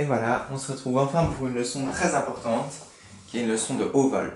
Et voilà, on se retrouve enfin pour une leçon très importante, qui est une leçon de haut vol.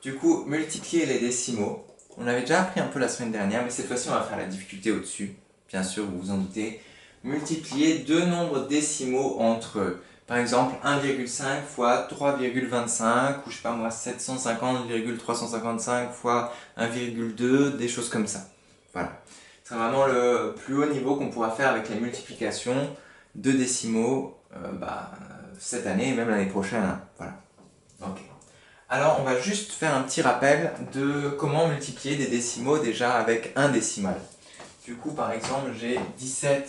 Du coup, multiplier les décimaux. On avait déjà appris un peu la semaine dernière, mais cette fois-ci on va faire la difficulté au-dessus. Bien sûr, vous vous en doutez. Multiplier deux nombres décimaux entre eux. Par exemple, 1,5 fois 3,25, ou je sais pas moi, 750,355 fois 1,2, des choses comme ça. Voilà. C'est vraiment le plus haut niveau qu'on pourra faire avec les multiplications de décimaux euh, bah, cette année et même l'année prochaine. Hein. Voilà. Alors, on va juste faire un petit rappel de comment multiplier des décimaux déjà avec un décimal. Du coup, par exemple, j'ai 17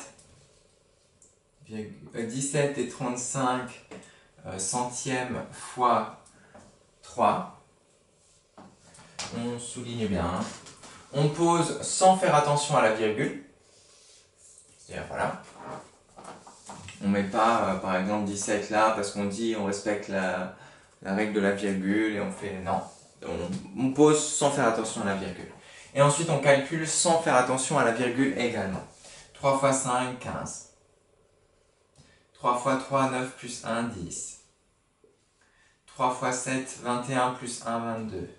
17 et 35 euh, centièmes fois 3. On souligne bien. Hein. On pose sans faire attention à la virgule. C'est-à-dire, voilà. On ne met pas, euh, par exemple, 17 là parce qu'on dit on respecte la, règle de la virgule et on fait non. On, on, pose sans faire attention à la virgule. Et ensuite, on calcule sans faire attention à la virgule également. 3 fois 5, 15. 3 fois 3, 9 plus 1, 10. 3 fois 7, 21 plus 1, 22.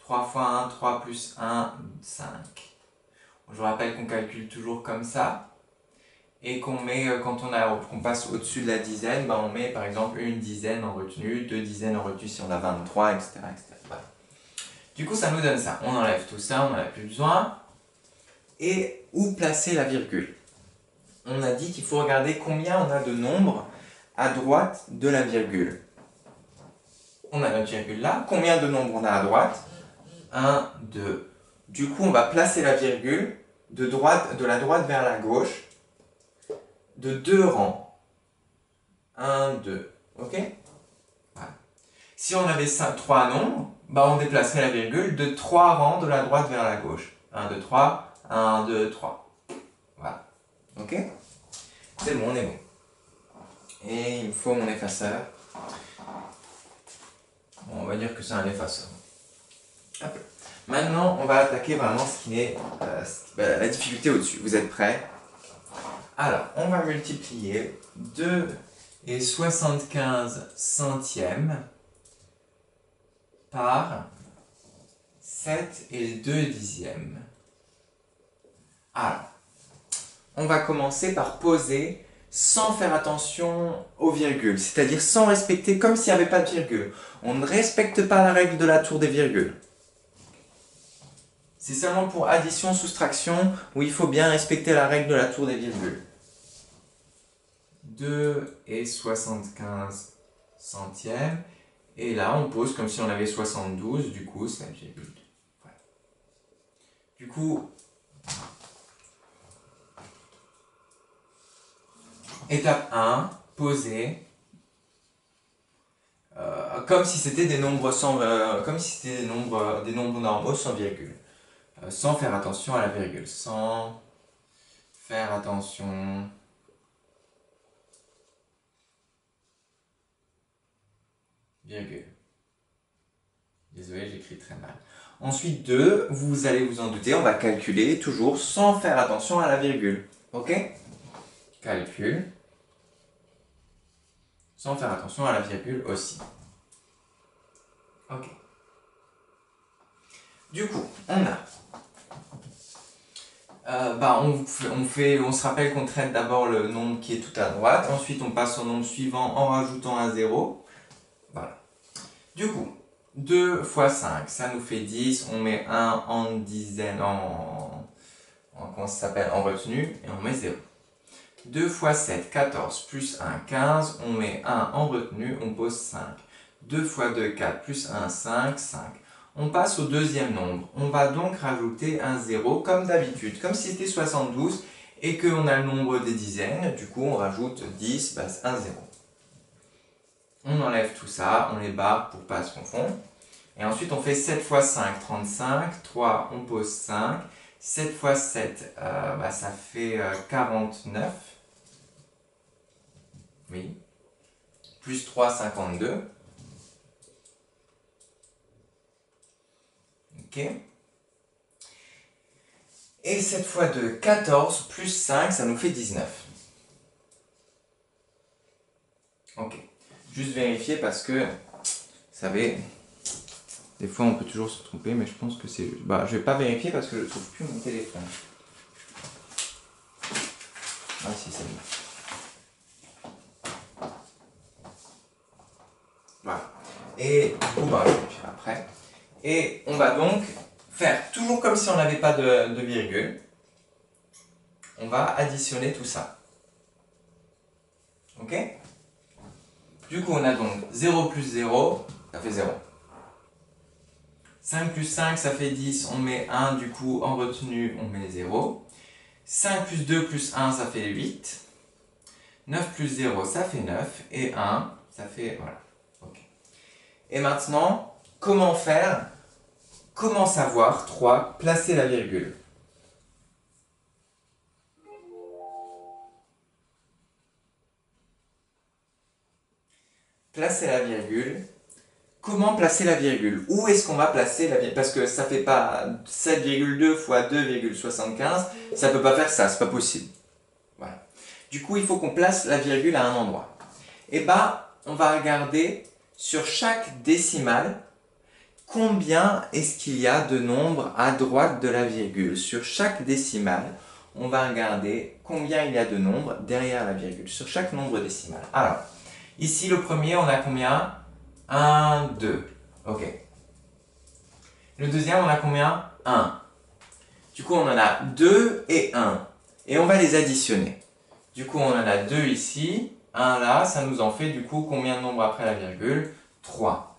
3 fois 1, 3 plus 1, 5. Je vous rappelle qu'on calcule toujours comme ça. Et qu'on met, euh, quand on, passe au-dessus de la dizaine, ben on met par exemple une dizaine en retenue, deux dizaines en retenue si on a 23, etc. Du coup, ça nous donne ça. On enlève tout ça, on n'en a plus besoin. Et où placer la virgule? On a dit qu'il faut regarder combien on a de nombres à droite de la virgule. On a notre virgule là. Combien de nombres on a à droite? 1, 2. Du coup, on va placer la virgule de, droite, de la droite vers la gauche de deux rangs. 1, 2. Ok? Si on avait 5, 3 nombres, bah on déplacerait la virgule de 3 rangs de la droite vers la gauche. 1, 2, 3. 1, 2, 3. Ok? C'est bon, on est bon. Et il me faut mon effaceur. on va dire que c'est un effaceur. Maintenant, on va attaquer vraiment ce qui est euh, bah, la difficulté au-dessus. Vous êtes prêts? Alors, on va multiplier 2 et 75 centièmes par 7 et 2 dixièmes. Alors, on va commencer par poser sans faire attention aux virgules, c'est-à-dire sans respecter comme s'il n'y avait pas de virgule. On ne respecte pas la règle de la tour des virgules. C'est seulement pour addition, soustraction, où il faut bien respecter la règle de la tour des virgules. 2 et 75 centièmes. Et là, on pose comme si on avait 72, du coup, c'est virgule. Du coup, Étape 1, poser. Euh, comme si c'était des nombres sans, euh, comme si c'était des nombres, des nombres normaux sans virgule. Euh, sans faire attention à la virgule. Sans faire attention. Virgule. Désolé, j'écris très mal. Ensuite, 2, vous allez vous en douter, on va calculer toujours sans faire attention à la virgule. Ok? Calcul sans faire attention à la virgule aussi. Ok. Du coup, on a... Euh, bah, on, fait, on se rappelle qu'on traite d'abord le nombre qui est tout à droite, ensuite on passe au nombre suivant en rajoutant un 0. Voilà. Du coup, 2 fois 5, ça nous fait 10, on met 1 en dizaine, en, en retenue, et on met 0. 2 fois 7, 14, plus 1, 15. On met 1 en retenue, on pose 5. 2 fois 2, 4, plus 1, 5, 5. On passe au deuxième nombre. On va donc rajouter un 0 comme d'habitude, comme si c'était 72 et qu'on a le nombre des dizaines. Du coup, on rajoute 10, bah, 1 0. On enlève tout ça, on les barre pour ne pas se confondre. Et ensuite, on fait 7 fois 5, 35. 3, on pose 5. 7 fois 7, euh, bah, ça fait 49. Euh, oui. Plus 3, 52. Et 7 fois 2, 14, plus 5, ça nous fait 19. Ok. Juste vérifier parce que, vous savez, des fois on peut toujours se tromper, mais je pense que c'est... Bah, je vais pas vérifier parce que je trouve plus mon téléphone. Ah si, c'est bon. Voilà. Et coup, bah, je après. Et on va donc faire toujours comme si on n'avait pas de, virgule. On va additionner tout ça. Ok? Du coup, on a donc 0 plus 0, ça fait 0. 5 plus 5, ça fait 10, on met 1, du coup, en retenue, on met 0. 5 plus 2 plus 1, ça fait 8. 9 plus 0, ça fait 9. Et 1, ça fait... Voilà. Ok. Et maintenant, comment faire Comment savoir 3, placer la virgule? Placer la virgule. Comment placer la virgule? Où est-ce qu'on va placer la virgule? Parce que ça fait pas 7,2 fois 2,75, ça peut pas faire ça, c'est pas possible. Du coup, il faut qu'on place la virgule à un endroit. Et eh bah, on va regarder sur chaque décimale combien est-ce qu'il y a de nombres à droite de la virgule? Sur chaque décimale, on va regarder combien il y a de nombres derrière la virgule, sur chaque nombre décimal. Alors, ici le premier, on a combien? 1, 2. Ok. Le deuxième, on a combien? 1. Du coup, on en a 2 et 1. Et on va les additionner. Du coup, on en a 2 ici, 1 là, ça nous en fait du coup combien de nombres après la virgule? 3.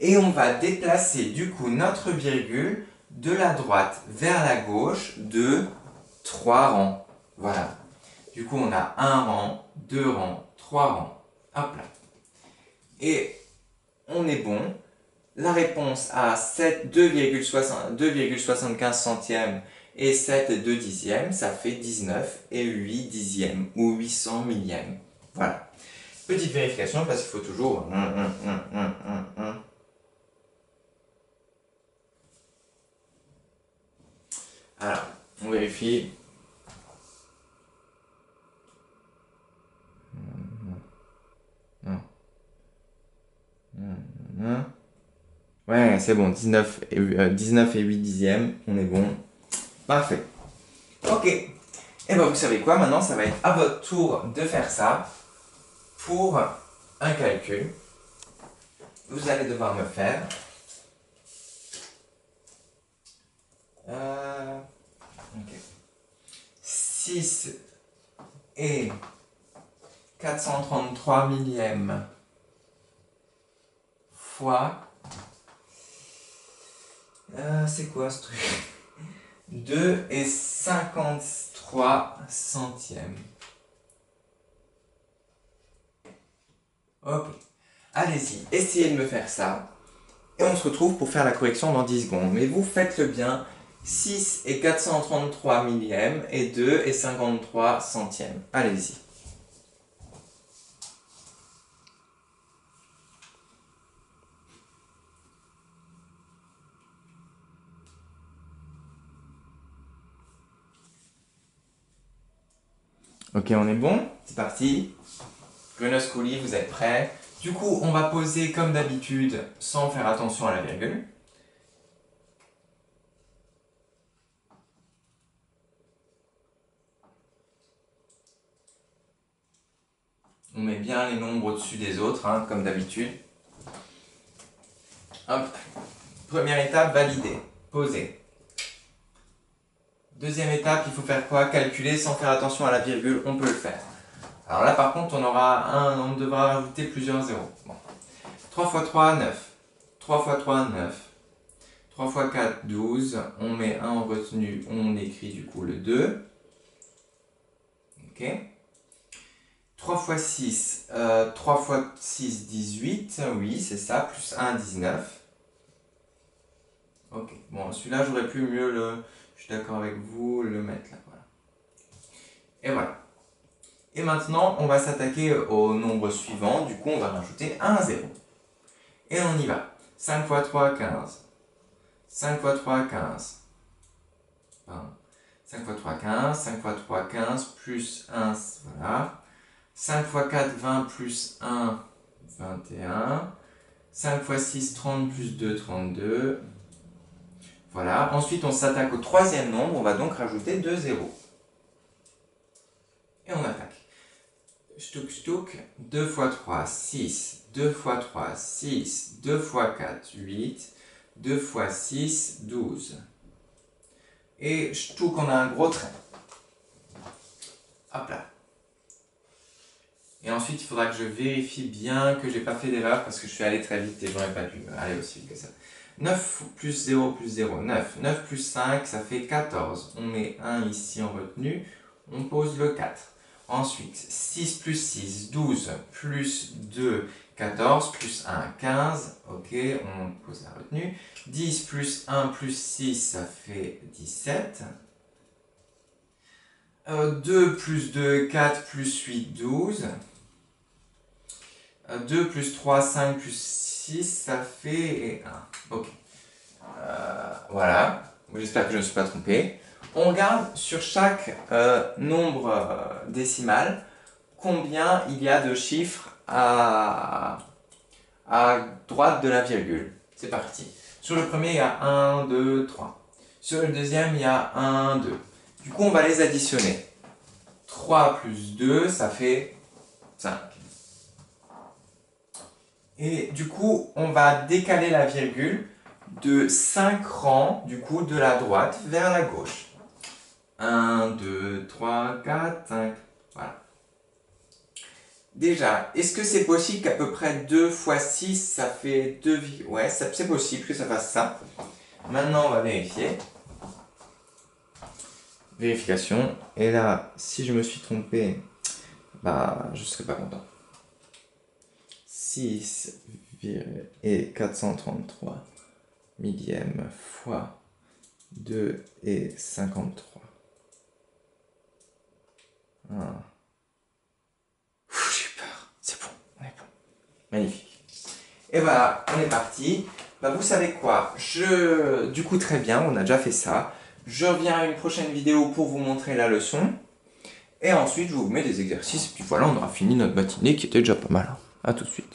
Et on va déplacer du coup notre virgule de la droite vers la gauche de 3 rangs. Voilà. Du coup, on a un rang, deux rangs, trois rangs. Hop là. Et on est bon. La réponse à 2,75 centièmes et 7 et 2 dixièmes, ça fait 19 et 8 dixièmes ou 800 millièmes. Voilà. Petite vérification parce qu'il faut toujours... Alors, on vérifie. Ouais, c'est bon, 19 et, 19 euh, et 8 dixièmes, on est bon. Parfait. Ok. Et eh bien, vous savez quoi, maintenant, ça va être à votre tour de faire ça pour un calcul. Vous allez devoir me faire Euh, 6 et 433 millièmes fois... Euh, c'est quoi ce truc? 2 et 53 centièmes. Ok. Allez-y, essayez de me faire ça. Et on se retrouve pour faire la correction dans 10 secondes. Mais vous faites-le bien 6 et 433 millièmes et 2 et 53 centièmes. Allez-y. Ok, on est bon? C'est parti. Grenos Couli, vous êtes prêts? Du coup, on va poser comme d'habitude sans faire attention à la virgule. Les nombres au-dessus des autres, hein, comme d'habitude. Hop. Première étape, valider. Poser. Deuxième étape, il faut faire quoi? Calculer sans faire attention à la virgule, on peut le faire. Alors là, par contre, on aura un, on devra rajouter plusieurs zéros. 3 x 3, 9. 3 x 3, 9. 3 x 4, 12. On met 1 en retenue, on écrit du coup le 2. Ok 3 x 6, 3 x 6, 18, oui, c'est ça, plus 1, 19. Ok, bon, celui-là, j'aurais pu mieux le, je suis d'accord avec vous, le mettre là, voilà. Et voilà. Et maintenant, on va s'attaquer au nombre suivant, du coup, on va rajouter un 0. Et on y va. 5 x 3, 15. 5 x 3, 15. 5 x 3, 15. 5 x 3, 15, plus 1, voilà. 5 x 4, 20 plus 1, 21. 5 x 6, 30 plus 2, 32. Voilà. Ensuite, on s'attaque au troisième nombre. On va donc rajouter 2 zéros. Et on attaque. Stuk, stuk. 2 x 3, 6. 2 x 3, 6. 2 x 4, 8. 2 x 6, 12. Et stuk, on a un gros trait. Hop là. Et ensuite, il faudra que je vérifie bien que j'ai pas fait d'erreur parce que je suis allé très vite et j'aurais pas dû aller aussi vite que ça. 9 plus 0 plus 0, 9. 9 plus 5, ça fait 14. On met 1 ici en retenue. On pose le 4. Ensuite, 6 plus 6, 12, plus 2, 14, plus 1, 15. Ok, on pose la retenue. 10 plus 1 plus 6, ça fait 17. 2 plus 2, 4 plus 8, 12. 2 plus 3, 5 plus 6, ça fait 1. Ok. Euh, voilà. J'espère que je ne me suis pas trompé. On regarde sur chaque euh, nombre euh, décimal combien il y a de chiffres à, à droite de la virgule. C'est parti. Sur le premier, il y a 1, 2, 3. Sur le deuxième, il y a 1, 2. Du coup, on va les additionner. 3 plus 2, ça fait 5. Et du coup, on va décaler la virgule de 5 rangs, du coup, de la droite vers la gauche. 1, 2, 3, 4, 5. Voilà. Déjà, est-ce que c'est possible qu'à peu près 2 fois 6, ça fait 2... Ouais, c'est possible que ça fasse ça. Maintenant, on va vérifier. Vérification. Et là, si je me suis trompé, bah, je ne serai pas content. 6 et 433 millième fois 2 et 53. Ah. J'ai peur. C'est bon, on est bon. Magnifique. Et voilà, on est parti. Bah, vous savez quoi? Je, Du coup, très bien, on a déjà fait ça. Je reviens à une prochaine vidéo pour vous montrer la leçon. Et ensuite, je vous mets des exercices. Et puis voilà, on aura fini notre matinée qui était déjà pas mal. A tout de suite.